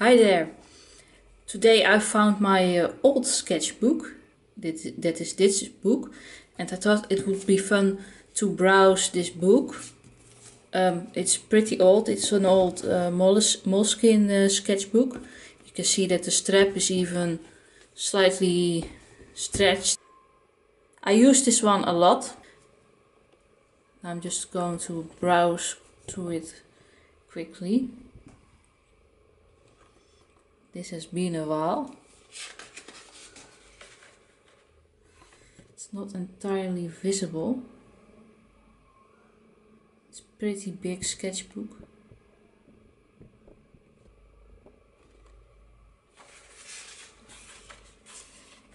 Hi there. Today I found my uh, old sketchbook. That, that is this book. And I thought it would be fun to browse this book. Um, it's pretty old. It's an old uh, Moleskine uh, sketchbook. You can see that the strap is even slightly stretched. I use this one a lot. I'm just going to browse through it quickly. This has been a while. It's not entirely visible. It's pretty big sketchbook.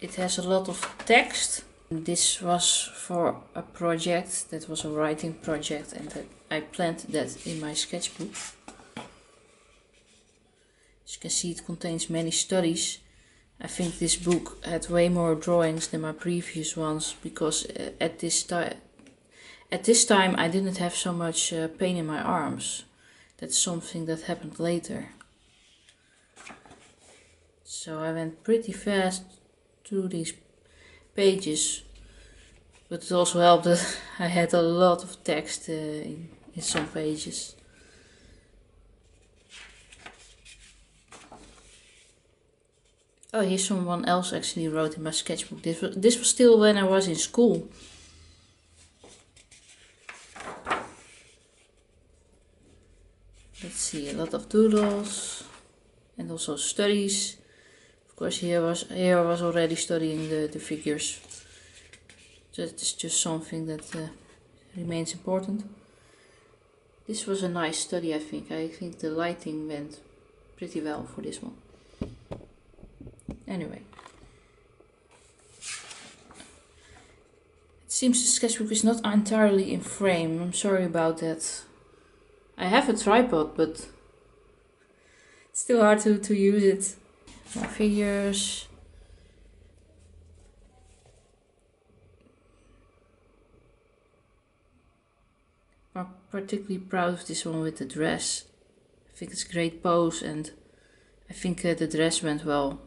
It has a lot of text. This was for a project that was a writing project and I planned that in my sketchbook. As you can see it contains many studies. I think this book had way more drawings than my previous ones because uh, at this time at this time I didn't have so much uh, pain in my arms. That's something that happened later. So I went pretty fast through these pages but it also helped that I had a lot of text uh, in, in some pages. Oh, here's someone else actually wrote in my sketchbook. This was, this was still when I was in school. Let's see, a lot of doodles and also studies. Of course, here was here I was already studying the, the figures. That is just something that uh, remains important. This was a nice study, I think. I think the lighting went pretty well for this one. Anyway. It seems the sketchbook is not entirely in frame. I'm sorry about that. I have a tripod, but it's still hard to, to use it. More figures. I'm particularly proud of this one with the dress. I think it's a great pose and I think uh, the dress went well.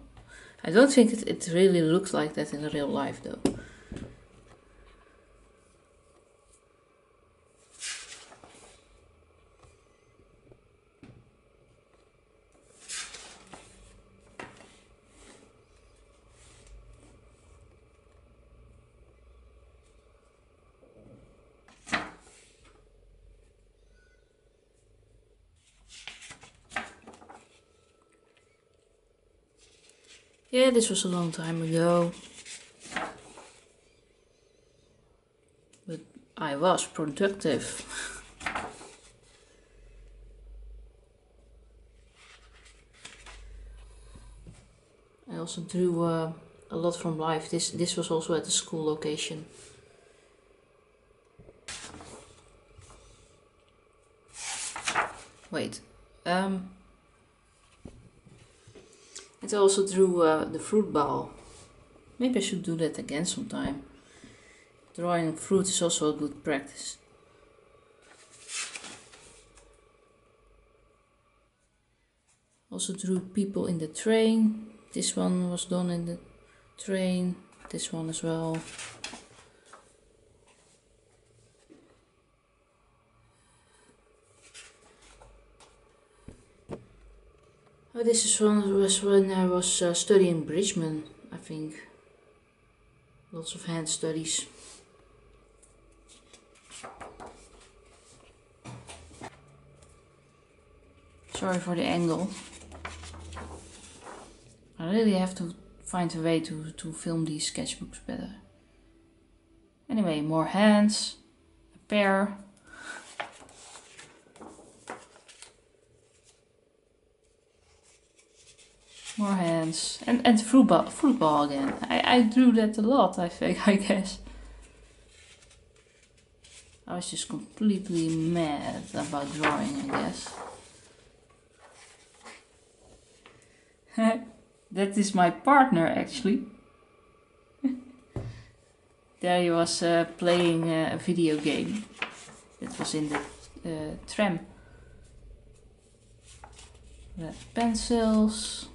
I don't think it, it really looks like that in real life though. Yeah, this was a long time ago. But I was productive. I also drew uh, a lot from life. This this was also at the school location. Wait. Um it also drew uh, the fruit bowl. Maybe I should do that again sometime. Drawing fruit is also a good practice. Also drew people in the train. This one was done in the train. This one as well. This is one was when I was uh, studying Bridgman, I think. Lots of hand studies. Sorry for the angle. I really have to find a way to, to film these sketchbooks better. Anyway, more hands, a pair, More hands. And, and football, football again. I, I drew that a lot, I think, I guess. I was just completely mad about drawing, I guess. that is my partner, actually. there he was uh, playing uh, a video game. It was in the uh, tram. red pencils,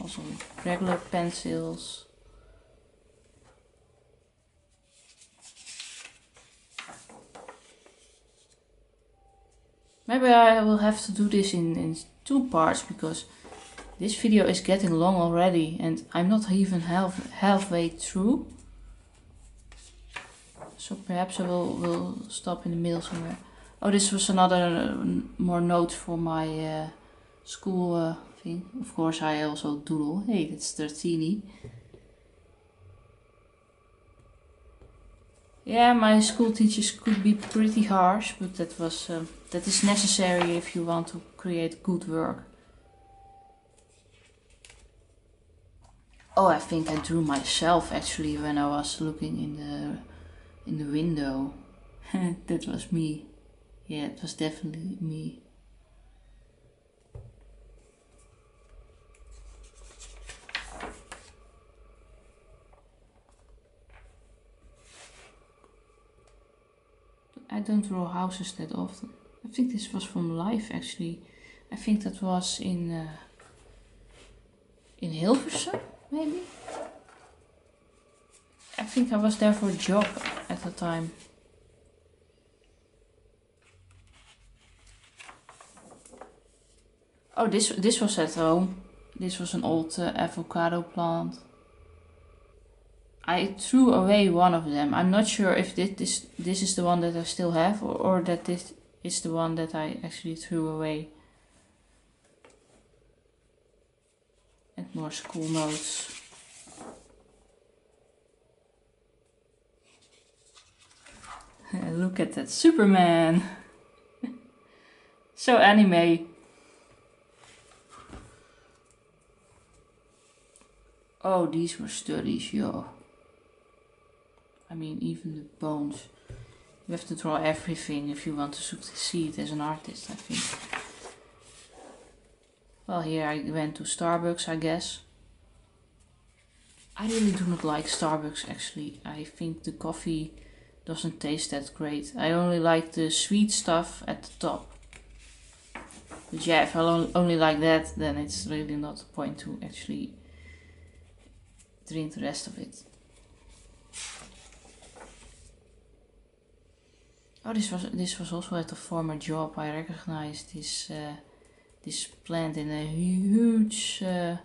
also regular pencils. Maybe I will have to do this in, in two parts because this video is getting long already and I'm not even half halfway through. So perhaps I will, will stop in the middle somewhere. Oh, this was another uh, more note for my uh, school uh, thing. Of course, I also doodle. Hey, that's Tertini. Yeah, my school teachers could be pretty harsh, but that was uh, that is necessary if you want to create good work. Oh, I think I drew myself actually when I was looking in the in the window. that was me. Yeah, it was definitely me. Don't draw houses that often. I think this was from life actually. I think that was in uh, in Hilversum maybe. I think I was there for a job at the time. Oh, this this was at home. This was an old uh, avocado plant. I threw away one of them. I'm not sure if this this, is the one that I still have or, or that this is the one that I actually threw away. And more school notes. Look at that Superman. so anime. Oh, these were studies, yo. I mean, even the bones. You have to draw everything if you want to succeed as an artist, I think. Well, here I went to Starbucks, I guess. I really do not like Starbucks, actually. I think the coffee doesn't taste that great. I only like the sweet stuff at the top. But yeah, if I only like that, then it's really not a point to actually drink the rest of it. Oh, this was this was also at a former job. I recognized this uh, this plant in a huge uh,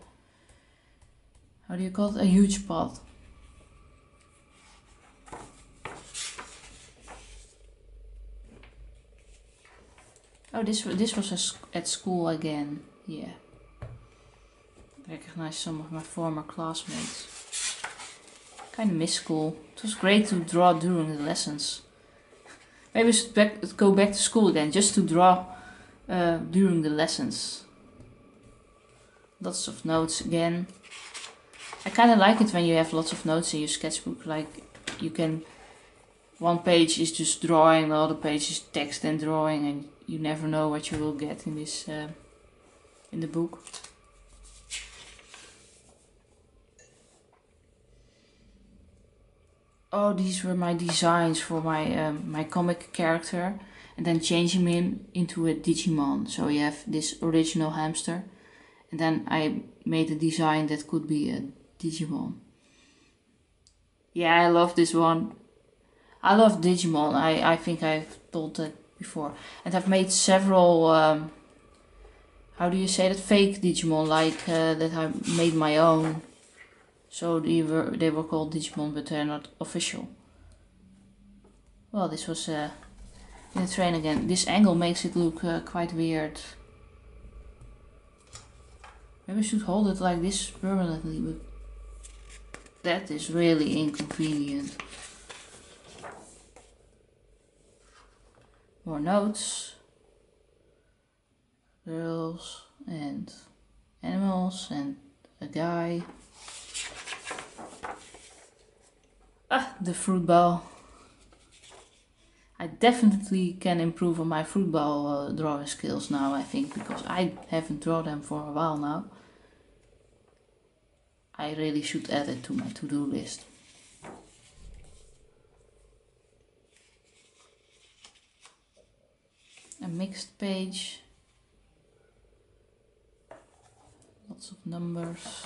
how do you call it? A huge pot. Oh, this this was at school again. Yeah. Recognize some of my former classmates. Kind of miss school. It was great to draw during the lessons. Maybe we should back, go back to school again, just to draw uh, during the lessons. Lots of notes again. I kind of like it when you have lots of notes in your sketchbook. Like you can, one page is just drawing, the other page is text and drawing, and you never know what you will get in this uh, in the book. Oh, these were my designs for my um, my comic character, and then changing him into a Digimon. So you have this original hamster, and then I made a design that could be a Digimon. Yeah, I love this one. I love Digimon. I I think I've told that before. And I've made several, um, how do you say that, fake Digimon, like uh, that I made my own. So they were, they were called Digimon, but they're not official. Well, this was uh, in the train again. This angle makes it look uh, quite weird. Maybe I should hold it like this permanently, but that is really inconvenient. more notes, girls and animals and a guy. Ah, the fruit bowl. I definitely can improve on my fruit bowl uh, drawing skills now, I think, because I haven't drawn them for a while now. I really should add it to my to-do list. a mixed page. Lots of numbers.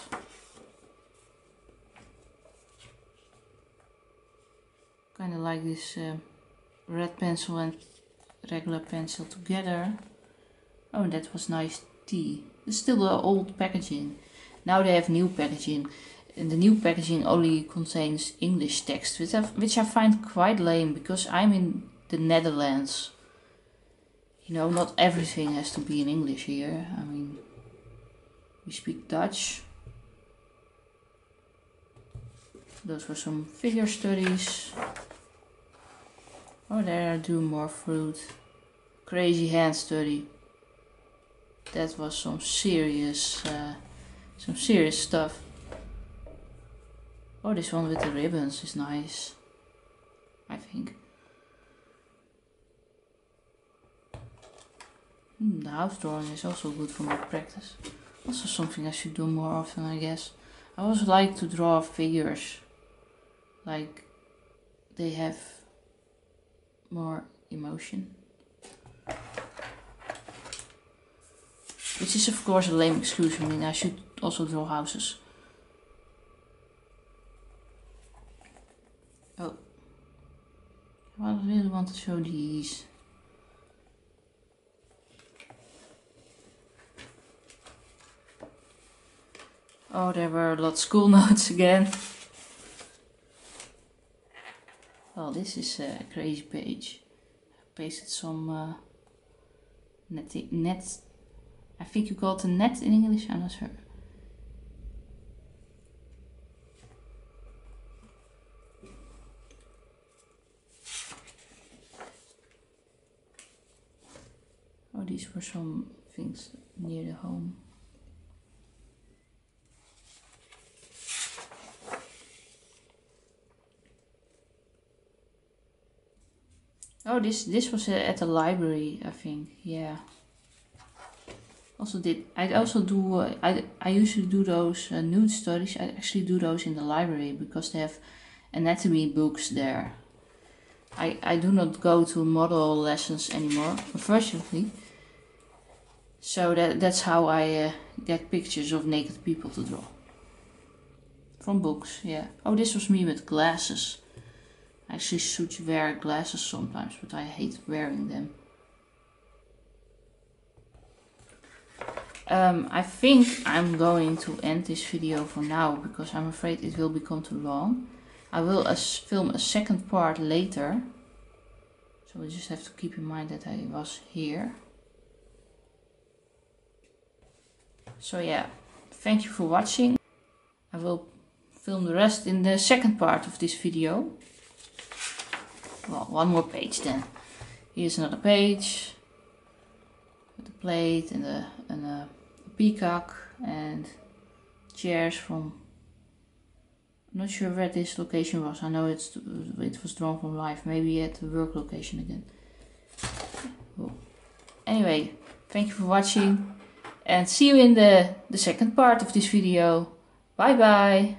Kind of like this uh, red pencil and regular pencil together. Oh, that was nice tea. It's still the old packaging. Now they have new packaging. And the new packaging only contains English text, which I, which I find quite lame because I'm in the Netherlands. You know, not everything has to be in English here. I mean, we speak Dutch. Those were some figure studies. Oh, there I do more fruit. Crazy hand study. That was some serious, uh, some serious stuff. Oh, this one with the ribbons is nice. I think. Hmm, the house drawing is also good for my practice. Also something I should do more often, I guess. I also like to draw figures. Like, they have more emotion. Which is of course a lame excuse. I mean, I should also draw houses. Oh. I really want to show these. Oh, there were a lot of school notes again. Well, this is a crazy page. I pasted some uh, net, net, I think you call it a net in English, I'm not sure. Oh, these were some things near the home. Oh, this this was uh, at the library, I think. Yeah. Also did I also do uh, I I usually do those uh, nude studies. I actually do those in the library because they have anatomy books there. I I do not go to model lessons anymore, unfortunately. So that that's how I uh, get pictures of naked people to draw. From books, yeah. Oh, this was me with glasses. I actually should wear glasses sometimes, but I hate wearing them. Um, I think I'm going to end this video for now because I'm afraid it will become too long. I will film a second part later. So we just have to keep in mind that I was here. So yeah, thank you for watching. I will film the rest in the second part of this video well, one more page then. Here's another page with a plate and a, and a peacock and chairs from I'm not sure where this location was. I know it's it was drawn from life. Maybe at the work location again. Anyway, thank you for watching and see you in the, the second part of this video. Bye bye.